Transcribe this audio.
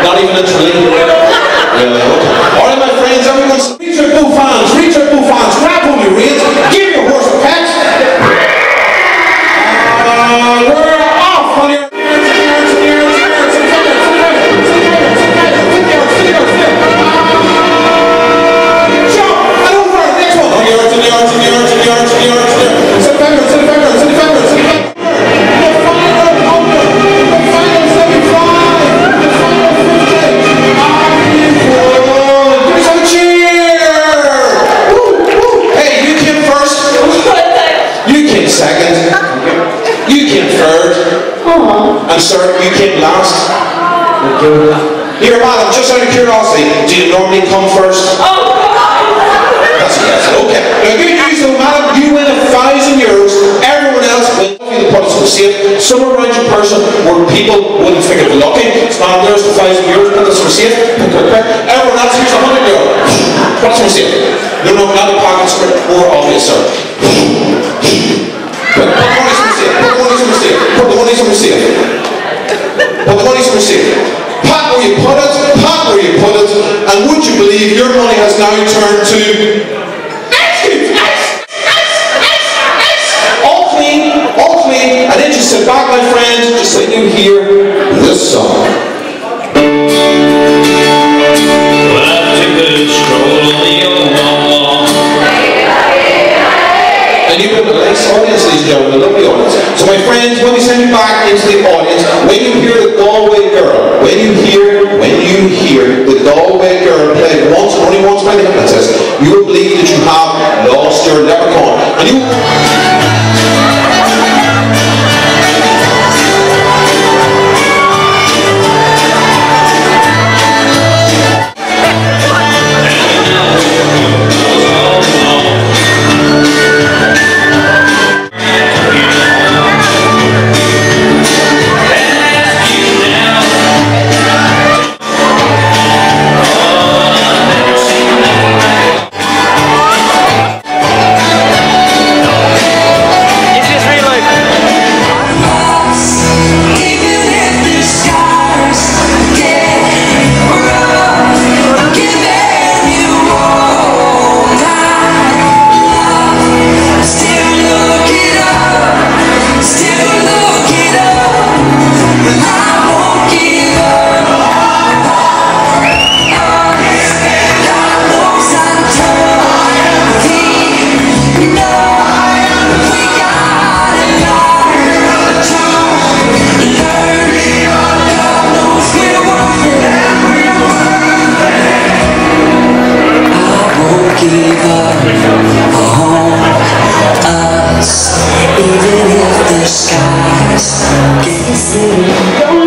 Literally. Really, okay. All right, my friends, everyone, reach your boo fans, reach your boo fans, grab on your reins, give came second. You came third. Uh-huh. And sir, you came last. Here, madam, just out of curiosity, do you normally come first? Oh, That's a yes. Okay. Now, good news though, madam, you win a thousand euros. Everyone else will be the products will safe. Somewhere around your person where people wouldn't think it lucky. It's not there's a thousand euros, put this for safe. Everyone else here's a hundred euro. Put this for safe. No, no, not the pockets, more obvious, sir. Put the money somewhere safe. Pat where you put it, pat where you put it, and would you believe your money has now turned to all clean, all clean, and then just sit back, my friends, just let you hear this song. Well, I took a stroll on the old wall. And you've got a nice audience, ladies and gentlemen, a lovely audience. So my friends, when we send you back into the audience, when you hear the and only Don't somebody I know. Don't know somebody I know. So